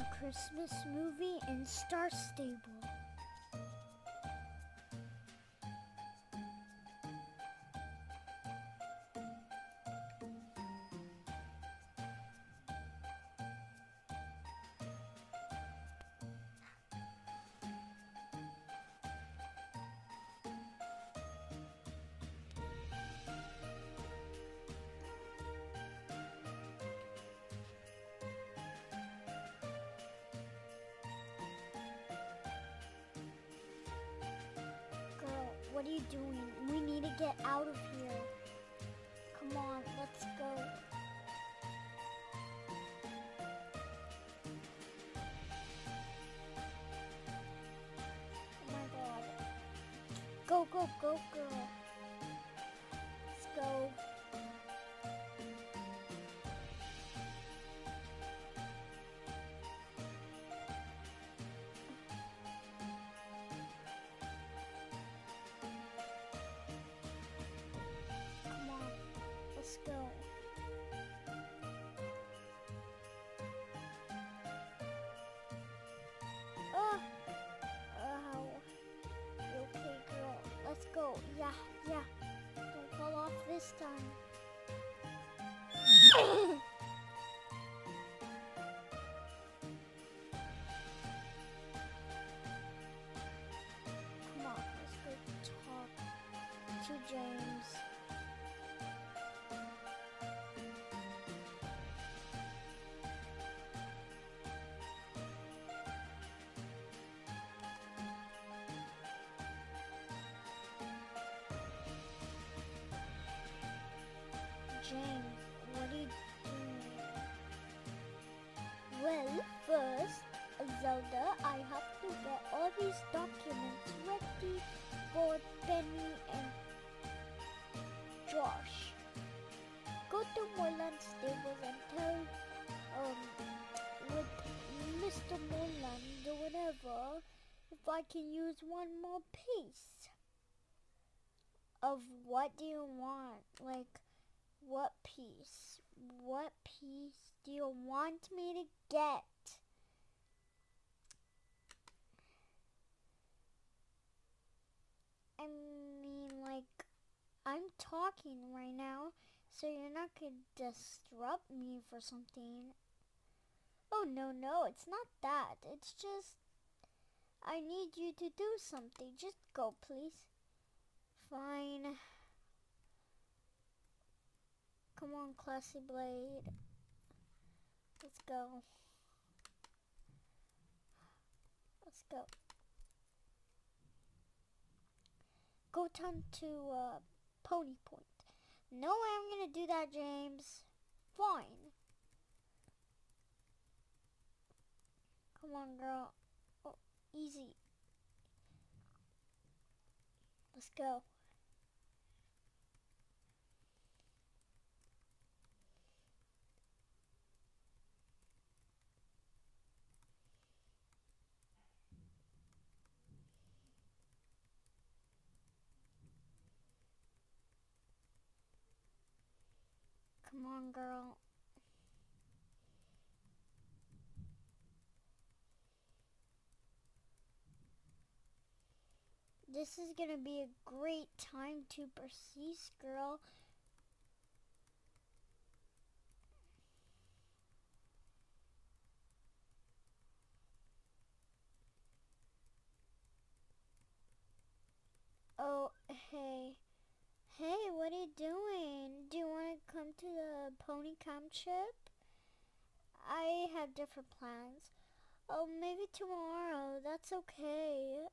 A Christmas movie in Star Stable. What are you doing? We need to get out of here. Come on, let's go. Oh my god. Go, go, go, girl. Go. Yeah, yeah. Don't fall off this time. Come on, let's go talk to James. James, what are you doing? Well, first, Zelda, I have to get all these documents ready for Penny and Josh. Go to Moorland Stables and tell um with Mr. Moorland or whatever if I can use one more piece. Of what do you want? Like piece? What piece do you want me to get? I mean, like, I'm talking right now, so you're not gonna disrupt me for something. Oh, no, no, it's not that. It's just, I need you to do something. Just go, please. Fine. Come on, Classy Blade. Let's go. Let's go. Go down to uh, Pony Point. No way I'm gonna do that, James. Fine. Come on, girl. Oh, easy. Let's go. Come on, girl. This is gonna be a great time to persist, girl. Oh, hey. Hey, what are you doing? Do you want to come to the pony camp trip? I have different plans. Oh, maybe tomorrow. That's okay.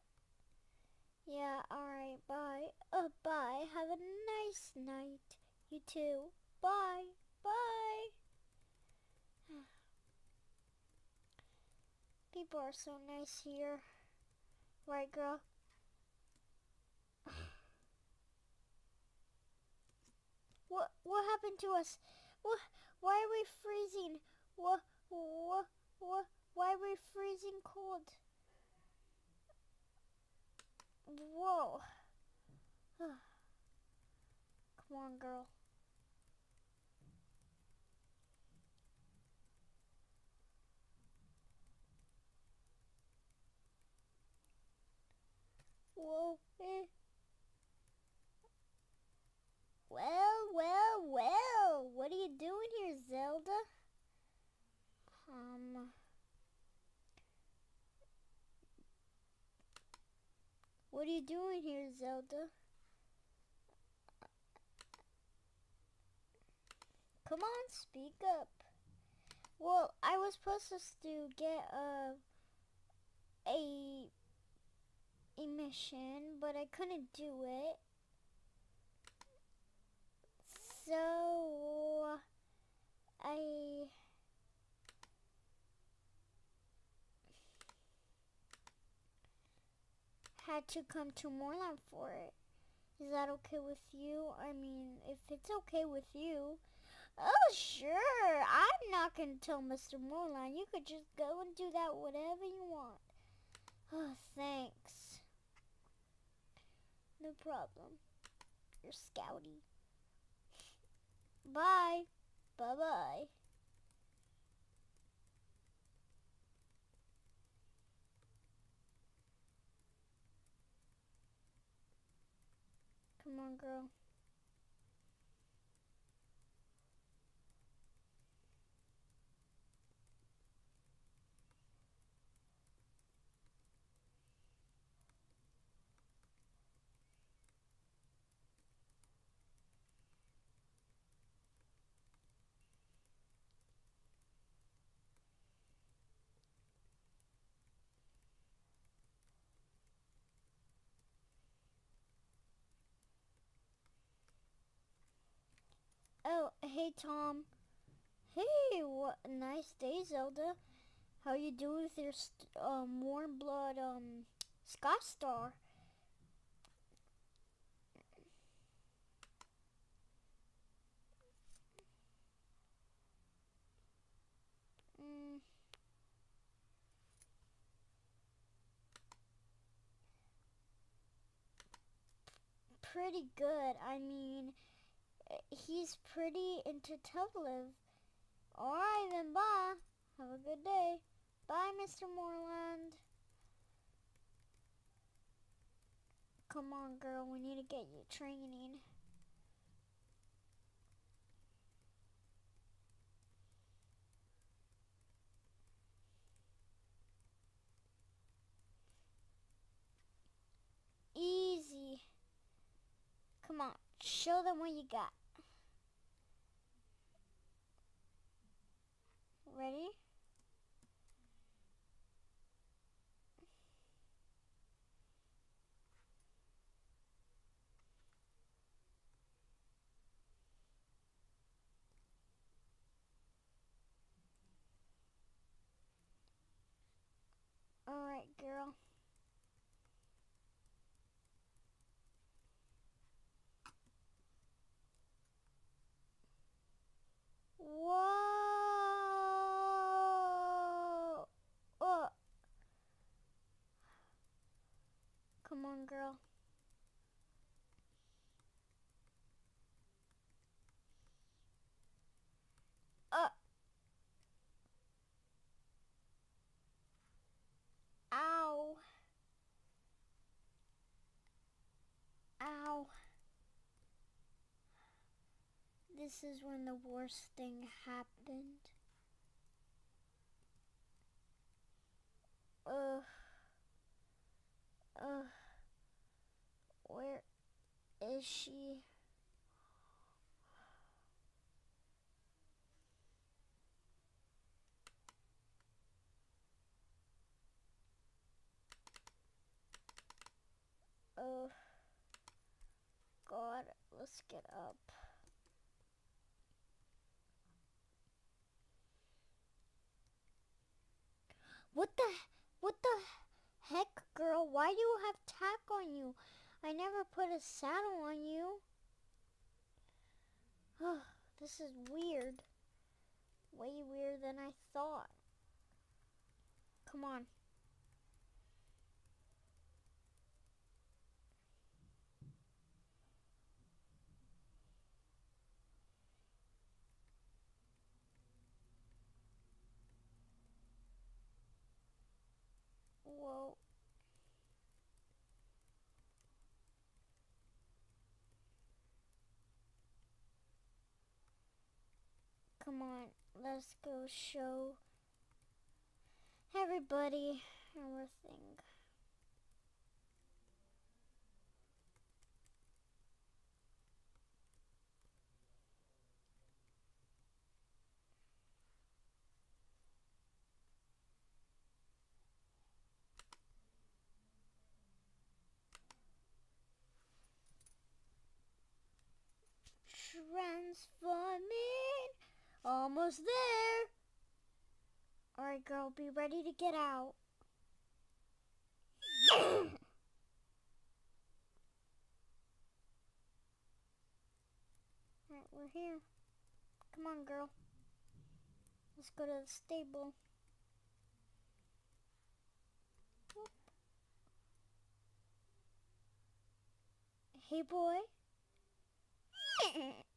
Yeah, alright, bye. Uh, bye. Have a nice night. You too. Bye. Bye. People are so nice here. Right, girl? happened to us? Wh why are we freezing? Wh wh wh why are we freezing cold? Whoa. Come on, girl. Whoa. You doing here, Zelda? Come on, speak up. Well, I was supposed to get uh, a a a mission, but I couldn't do it. So I had to come to Moorland for it. Is that okay with you? I mean, if it's okay with you. Oh, sure. I'm not going to tell Mr. Moorland. You could just go and do that whatever you want. Oh, thanks. No problem. You're scouty. Bye. Bye-bye. On, girl. Oh, hey Tom. Hey, what a nice day, Zelda. How you doing with your um, warm blood um Scott Star? Mm. Pretty good. I mean, he's pretty into Tublive. Alright then, bye. Have a good day. Bye, Mr. Moorland. Come on, girl. We need to get you training. Easy. Come on. Show them what you got. Ready? Alright, girl. Whoa! Oh. Girl. Uh. Ow. Ow. This is when the worst thing happened. Ugh. Ugh. Where is she? Oh, God, let's get up. What the, what the heck, girl? Why do you have tack on you? I never put a saddle on you. Oh, this is weird. Way weirder than I thought. Come on. Whoa. Come on, let's go show everybody our thing. Transforming, almost there. All right, girl, be ready to get out. All right, we're here. Come on, girl. Let's go to the stable. Hey, boy.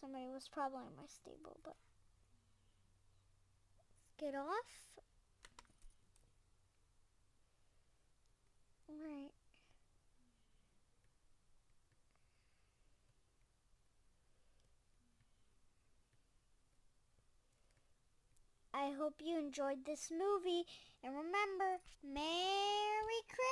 Somebody was probably in my stable, but get off. Right. I hope you enjoyed this movie. And remember, Merry Christmas!